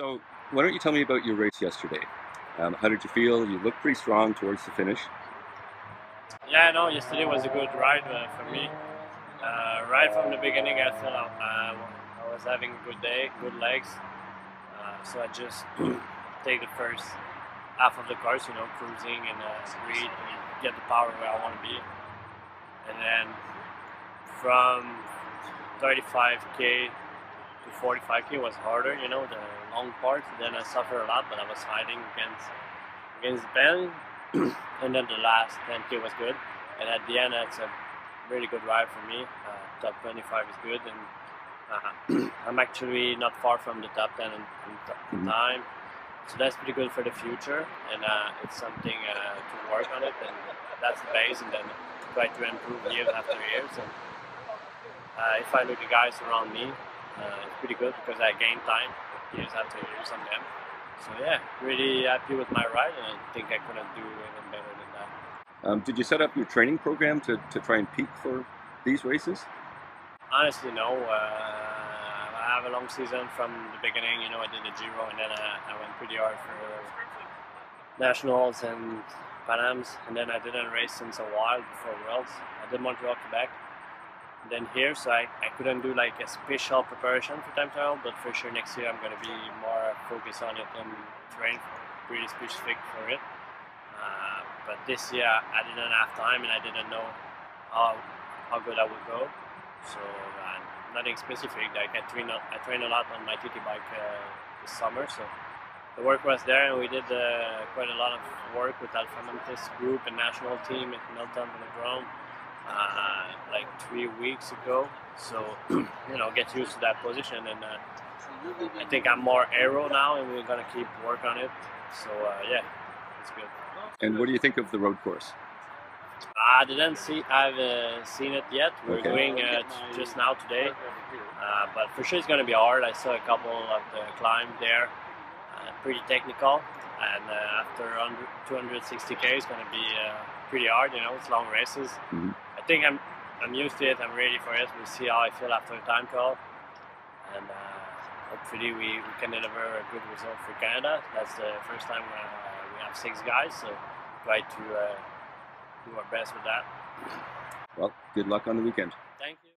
So, why don't you tell me about your race yesterday? Um, how did you feel? You looked pretty strong towards the finish. Yeah, no, yesterday was a good ride uh, for me. Uh, right from the beginning, I felt uh, I was having a good day, good legs. Uh, so I just take the first half of the course, you know, cruising and uh, speed and get the power where I want to be. And then from 35k to 45k was harder, you know, the long part. Then I suffered a lot, but I was fighting against against Ben. and then the last 10k was good. And at the end, it's a really good ride for me. Uh, top 25 is good, and uh, I'm actually not far from the top 10 in, in mm-hmm. time. So that's pretty good for the future, and uh, it's something uh, to work on it, and that's the base, and then try to improve years after years. And uh, if I look at guys around me, uh, it's pretty good because I gained time years after years on them. So yeah, really happy with my ride, and I think I couldn't do even better than that. Um, did you set up your training program to, to try and peak for these races? Honestly, no. Uh, I have a long season from the beginning. You know, I did the Giro, and then I, I went pretty hard for nationals and Panams, and then I didn't race since a while before Worlds. I did Montreal, Quebec, than here, so I, I couldn't do like a special preparation for time trial, but for sure next year I'm to be more focused on it and train pretty specific for it. Uh, but this year I didn't have time and I didn't know how, how good I would go, so uh, nothing specific. Like I train, I train a lot on my TT bike uh, this summer, so the work was there and we did uh, quite a lot of work with Alpha group and national team at Milton Velodrome uh, like three weeks ago. So, you know, get used to that position. And uh, I think I'm more aero now, and we're going to keep work on it. So, uh, yeah, it's good. And what do you think of the road course? I didn't see. I've uh, seen it yet. We're okay. doing it just now today, uh, but for sure it's going to be hard. I saw a couple of the climb there, uh, pretty technical, and uh, after 260k, it's going to be uh, pretty hard. You know, it's long races. Mm-hmm. I think I'm I'm used to it. I'm ready for it. We'll see how I feel after the time call, and uh, hopefully we, we can deliver a good result for Canada. That's the first time uh, we have six guys, so try to uh, do our best with that. Well, good luck on the weekend. Thank you.